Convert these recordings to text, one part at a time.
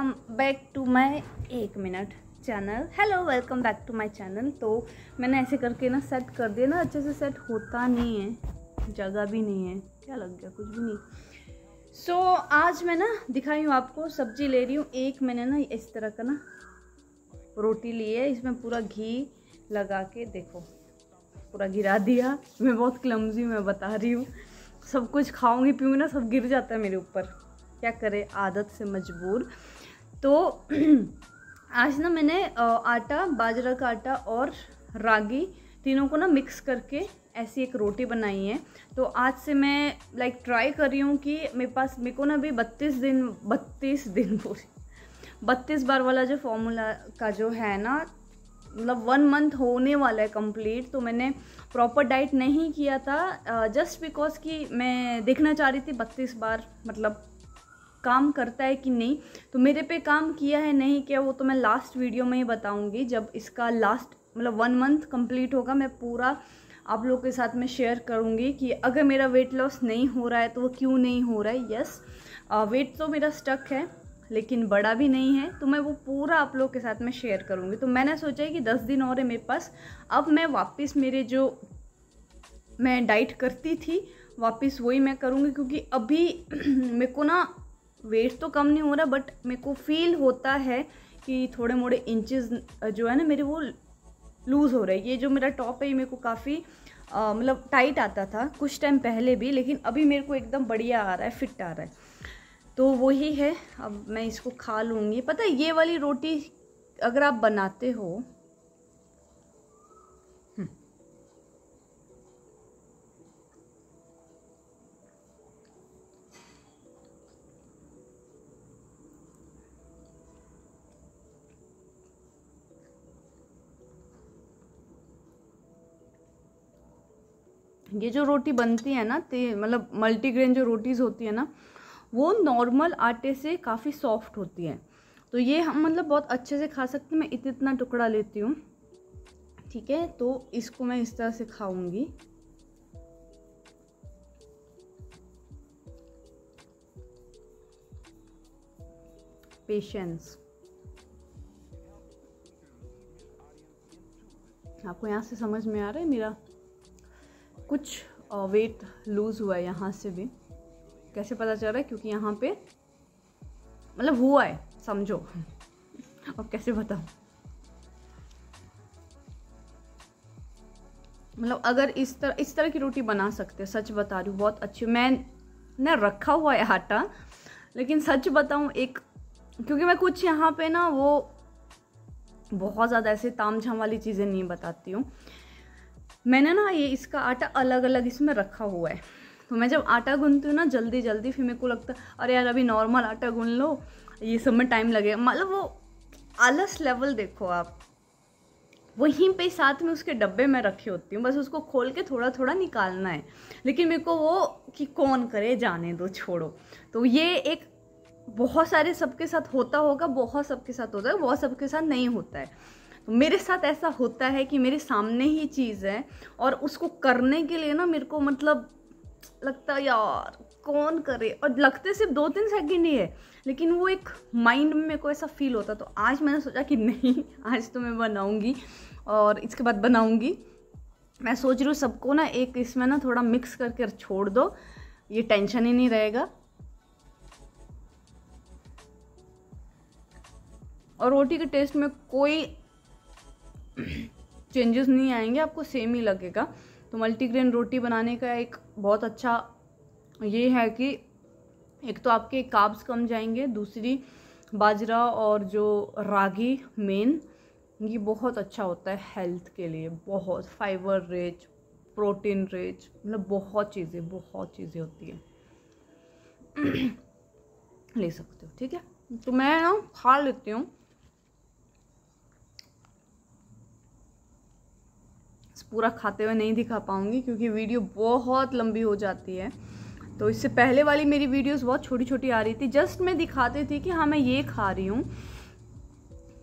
My एक minute channel. Hello welcome back to my channel तो मैंने ऐसे करके ना सेट कर दिया ना अच्छे से सेट होता नहीं है जगह भी नहीं है। क्या लग गया? कुछ भी नहीं। सो so, आज मैं ना दिखाई हूँ आपको सब्ज़ी ले रही हूँ। एक मैंने ना इस तरह का ना रोटी ली है इसमें पूरा घी लगा के देखो। पूरा गिरा दिया। मैं बहुत क्लमजी मैं बता रही हूँ। सब कुछ खाऊँगी पीऊँगी ना सब गिर जाता है मेरे ऊपर। क्या करे? आदत से मजबूर। तो आज ना मैंने आटा, बाजरा का आटा और रागी तीनों को ना मिक्स करके ऐसी एक रोटी बनाई है। तो आज से मैं लाइक ट्राई कर रही हूँ कि मेरे पास, मेरे को ना अभी बत्तीस दिन बत्तीस दिन पूरी बत्तीस बार वाला जो फॉर्मूला का जो है ना मतलब वन मंथ होने वाला है कंप्लीट तो मैंने प्रॉपर डाइट नहीं किया था जस्ट बिकॉज़ कि मैं देखना चाह रही थी बत्तीस बार मतलब काम करता है कि नहीं? तो मेरे पे काम किया है, नहीं किया, वो तो मैं लास्ट वीडियो में ही बताऊँगी। जब इसका लास्ट मतलब वन मंथ कंप्लीट होगा, मैं पूरा आप लोग के साथ में शेयर करूँगी कि अगर मेरा वेट लॉस नहीं हो रहा है तो वो क्यों नहीं हो रहा है? यस वेट तो मेरा स्टक है, लेकिन बड़ा भी नहीं है तो मैं वो पूरा आप लोग के साथ में शेयर करूँगी। तो मैंने सोचा है कि दस दिन और है मेरे पास। अब मैं वापस मेरे जो मैं डाइट करती थी, वापस वही मैं करूँगी, क्योंकि अभी मेरे को ना वेट तो कम नहीं हो रहा बट मेरे को फील होता है कि थोड़े मोड़े इंचेस जो है ना, मेरे वो लूज़ हो रहे हैं। ये जो मेरा टॉप है, ये मेरे को काफ़ी मतलब टाइट आता था कुछ टाइम पहले भी, लेकिन अभी मेरे को एकदम बढ़िया आ रहा है फिट आ रहा है। तो वही है, अब मैं इसको खा लूँगी। पता है, ये वाली रोटी अगर आप बनाते हो ये जो रोटी बनती है ना मतलब मल्टीग्रेन जो रोटीज़ होती है ना, वो नॉर्मल आटे से काफ़ी सॉफ्ट होती है। तो ये हम मतलब बहुत अच्छे से खा सकते हैं। मैं इतना इतना टुकड़ा लेती हूँ। ठीक है तो इसको मैं इस तरह से खाऊँगी। पेशेंस आपको यहाँ से समझ में आ रहा है मेरा? कुछ वेट लूज़ हुआ है यहाँ से भी। कैसे पता चल रहा है? क्योंकि यहाँ पे मतलब हुआ है, समझो। अब कैसे बताऊँ मतलब अगर इस तरह इस तरह की रोटी बना सकते सच बता रही हूँ, बहुत अच्छी। मैं ने रखा हुआ है आटा, लेकिन सच बताऊँ, एक, क्योंकि मैं कुछ यहाँ पे ना वो, बहुत ज़्यादा ऐसे ताम झाम वाली चीज़ें नहीं बताती हूँ। मैंने ना ये इसका आटा अलग अलग इसमें रखा हुआ है। तो मैं जब आटा गूंदती हूँ ना जल्दी जल्दी फिर मेरे को लगता अरे यार, अभी नॉर्मल आटा गूंद लो। ये सब में टाइम लगेगा। मतलब वो आलस लेवल देखो आप। वहीं पे साथ में उसके डब्बे में रखी होती हूँ। बस उसको खोल के थोड़ा थोड़ा निकालना है। लेकिन मेरे को वो कि कौन करे, जाने दो, छोड़ो। तो ये एक बहुत सारे सबके साथ होता होगा, बहुत सबके साथ होता है बहुत सबके साथ नहीं होता है। मेरे साथ ऐसा होता है कि मेरे सामने ही चीज़ है और उसको करने के लिए ना मेरे को मतलब लगता है, यार, कौन करे? और लगते सिर्फ़ दो तीन सेकंड ही है, लेकिन वो एक माइंड में मेरे को ऐसा फील होता तो आज मैंने सोचा कि नहीं, आज तो मैं बनाऊँगी और इसके बाद बनाऊँगी। मैं सोच रही हूँ सबको ना एक इसमें ना थोड़ा मिक्स करके छोड़ दो, ये टेंशन ही नहीं रहेगा। और रोटी के टेस्ट में कोई चेंजेस नहीं आएँगे, आपको सेम ही लगेगा। तो मल्टीग्रेन रोटी बनाने का एक बहुत अच्छा ये है कि एक तो आपके काब्स कम जाएँगे, दूसरी बाजरा और जो रागी मेन ये बहुत अच्छा होता है हेल्थ के लिए, बहुत फाइबर रिच प्रोटीन रिच मतलब बहुत चीज़ें बहुत चीज़ें होती हैं। ले सकते हो, ठीक है? तो मैं ना खा लेती हूँ। पूरा खाते हुए नहीं दिखा पाऊँगी क्योंकि वीडियो बहुत लंबी हो जाती है। तो इससे पहले वाली मेरी वीडियोस बहुत छोटी छोटी आ रही थी। जस्ट मैं दिखाती थी कि हाँ मैं ये खा रही हूँ।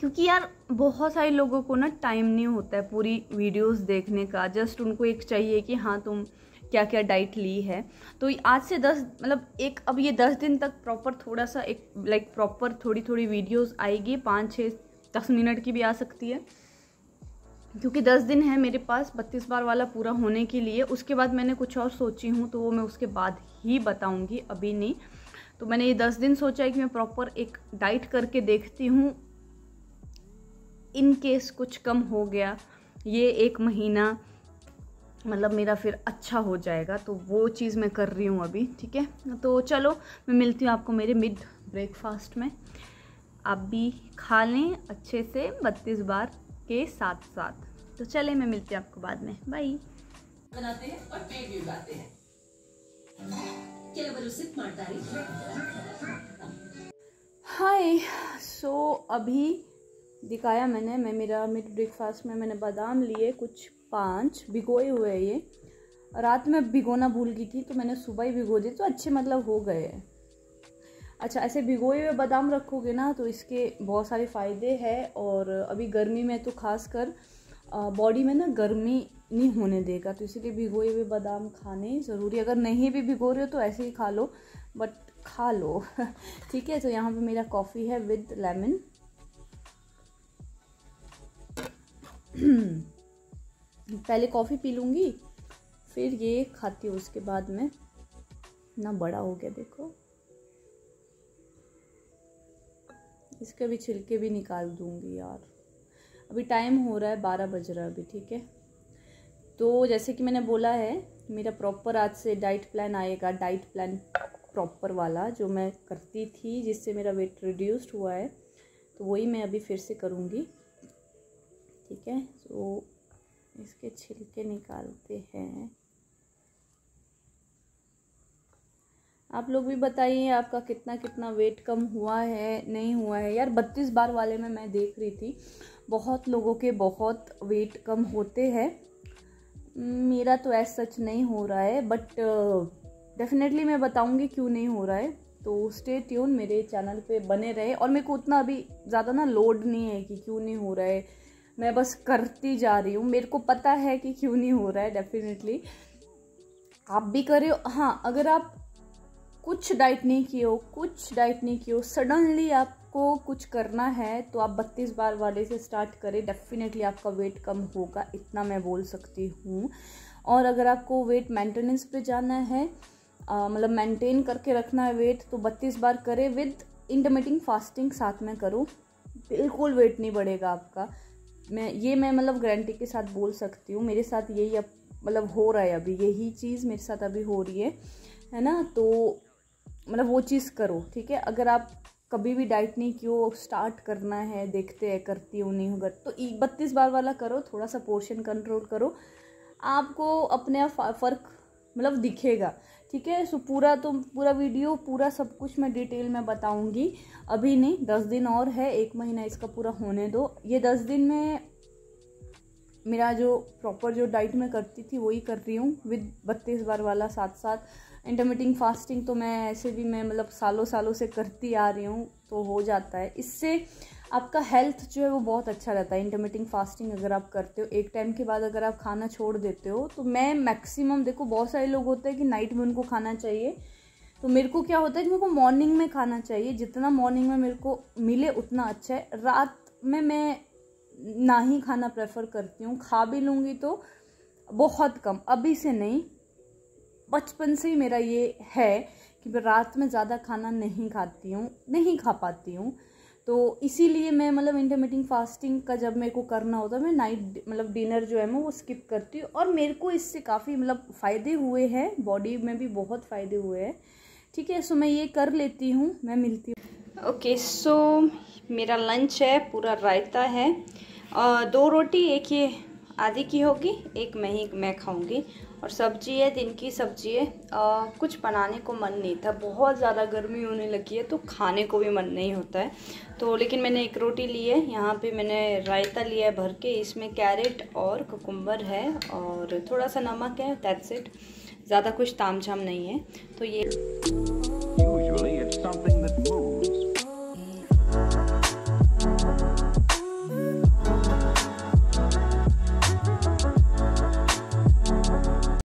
क्योंकि यार, बहुत सारे लोगों को ना टाइम नहीं होता है पूरी वीडियोस देखने का। जस्ट उनको एक चाहिए कि हाँ तुम क्या क्या डाइट ली है। तो आज से दस मतलब एक, अब ये दस दिन तक प्रॉपर थोड़ा सा एक लाइक प्रॉपर थोड़ी थोड़ी वीडियोस आएगी। पाँच छः दस मिनट की भी आ सकती है। क्योंकि दस दिन है मेरे पास, बत्तीस बार वाला पूरा होने के लिए। उसके बाद मैंने कुछ और सोची हूँ तो वो मैं उसके बाद ही बताऊँगी, अभी नहीं। तो मैंने ये दस दिन सोचा है कि मैं प्रॉपर एक डाइट करके देखती हूँ। इन केस कुछ कम हो गया, ये एक महीना मतलब मेरा फिर अच्छा हो जाएगा तो वो चीज़ मैं कर रही हूँ अभी, ठीक है? तो चलो, मैं मिलती हूँ आपको मेरे मिड ब्रेकफास्ट में। आप भी खा लें अच्छे से, बत्तीस बार। के साथ साथ। तो चले मैं मिलती हूँ आपको बाद में। बाय बनाते हैं और पेट भी उगाते हैं। हाय सो अभी दिखाया मैंने मैं मेरा मिड ब्रेकफास्ट में मैंने बादाम लिए कुछ पाँच भिगोए हुए ये। रात में भिगोना भूल गई थी तो मैंने सुबह ही भिगो दी तो अच्छे मतलब हो गए हैं। अच्छा ऐसे भिगोए हुए बादाम रखोगे ना तो इसके बहुत सारे फ़ायदे हैं और अभी गर्मी में तो खास कर बॉडी में ना गर्मी नहीं होने देगा तो इसीलिए भिगोए हुए बादाम खाने ज़रूरी अगर नहीं भी भिगो रहे हो तो ऐसे ही खा लो बट खा लो। ठीक है तो यहाँ पे मेरा कॉफ़ी है विद लेमन पहले कॉफ़ी पी लूँगी, फिर ये खाती हूँ उसके बाद में। ना बड़ा हो गया, देखो। इसके भी छिलके भी निकाल दूँगी यार। अभी टाइम हो रहा है बारह बज रहा है अभी, ठीक है? तो जैसे कि मैंने बोला है, मेरा प्रॉपर आज से डाइट प्लान आएगा डाइट प्लान प्रॉपर वाला जो मैं करती थी, जिससे मेरा वेट रिड्यूस्ड हुआ है तो वही मैं अभी फिर से करूँगी। ठीक है? तो इसके छिलके निकालते हैं। आप लोग भी बताइए, आपका कितना कितना वेट कम हुआ है, नहीं हुआ है। यार, बत्तीस बार वाले में मैं देख रही थी, बहुत लोगों के बहुत वेट कम होते हैं। मेरा तो ऐसा सच नहीं हो रहा है बट डेफिनेटली मैं बताऊँगी क्यों नहीं हो रहा है। तो स्टे ट्यून मेरे चैनल पे बने रहे। और मेरे को उतना अभी ज़्यादा ना लोड नहीं है कि क्यों नहीं हो रहा है। मैं बस करती जा रही हूँ। मेरे को पता है कि क्यों नहीं हो रहा है डेफिनेटली आप भी करे हाँ अगर आप कुछ डाइट नहीं किए हो, कुछ डाइट नहीं किए हो, सडनली आपको कुछ करना है तो आप बत्तीस बार वाले से स्टार्ट करें। डेफिनेटली आपका वेट कम होगा, इतना मैं बोल सकती हूँ। और अगर आपको वेट मेंटेनेंस पे जाना है मतलब मेंटेन करके रखना है वेट तो बत्तीस बार करें। विद इंटरमीटिंग फास्टिंग साथ में करो। बिल्कुल वेट नहीं बढ़ेगा आपका। मैं, ये मैं मतलब गारंटी के साथ बोल सकती हूँ। मेरे साथ यही अब मतलब हो रहा है अभी। यही चीज़ मेरे साथ अभी हो रही है है ना? तो मतलब वो चीज़ करो, ठीक है? अगर आप कभी भी डाइट नहीं क्यों स्टार्ट करना है, देखते हैं, करती हूँ, नहीं होगा तो बत्तीस बार वाला करो, थोड़ा सा पोर्शन कंट्रोल करो। आपको अपने आप फ़र्क मतलब दिखेगा, ठीक है? सो पूरा तो पूरा वीडियो, पूरा सब कुछ मैं डिटेल में बताऊँगी। अभी नहीं, दस दिन और है, एक महीना इसका पूरा होने दो। ये दस दिन में मेरा जो प्रॉपर जो डाइट मैं करती थी, वही कर रही हूँ विद बत्तीस बार वाला साथ साथ इंटरमीटिंग फास्टिंग तो मैं ऐसे भी मैं मतलब सालों सालों से करती आ रही हूँ तो हो जाता है। इससे आपका हेल्थ जो है वो बहुत अच्छा रहता है। इंटरमीटिंग फास्टिंग अगर आप करते हो, एक टाइम के बाद अगर आप खाना छोड़ देते हो तो मैं मैक्सिमम देखो बहुत सारे लोग होते हैं कि नाइट में उनको खाना चाहिए। तो मेरे को क्या होता है कि मेरे को मॉर्निंग में खाना चाहिए। जितना मॉर्निंग में मेरे को मिले, उतना अच्छा है। रात में मैं ना ही खाना प्रेफर करती हूँ। खा भी लूँगी तो बहुत कम। अभी से नहीं, बचपन से ही मेरा ये है कि मैं रात में ज़्यादा खाना नहीं खाती हूँ, नहीं खा पाती हूँ। तो इसीलिए मैं मतलब इंटरमीटिंग फास्टिंग का जब मेरे को करना होता है, मैं नाइट मतलब डिनर जो है मैं वो स्किप करती हूँ। और मेरे को इससे काफ़ी मतलब फ़ायदे हुए हैं बॉडी में भी बहुत फ़ायदे हुए हैं। ठीक है सो मैं ये कर लेती हूँ, मैं मिलती हूँ। ओके सो मेरा लंच है पूरा रायता है। और दो रोटी एक ये आधी की होगी एक मैं ही मैं खाऊँगी। और सब्ज़ी है दिन की सब्ज़ी है। आ, कुछ बनाने को मन नहीं था। बहुत ज़्यादा गर्मी होने लगी है तो खाने को भी मन नहीं होता है। तो लेकिन मैंने एक रोटी ली है यहाँ पे मैंने रायता लिया है भर के। इसमें कैरेट और कुकुम्बर है और थोड़ा सा नमक है दैट्स इट ज़्यादा कुछ ताम झाम नहीं है। तो ये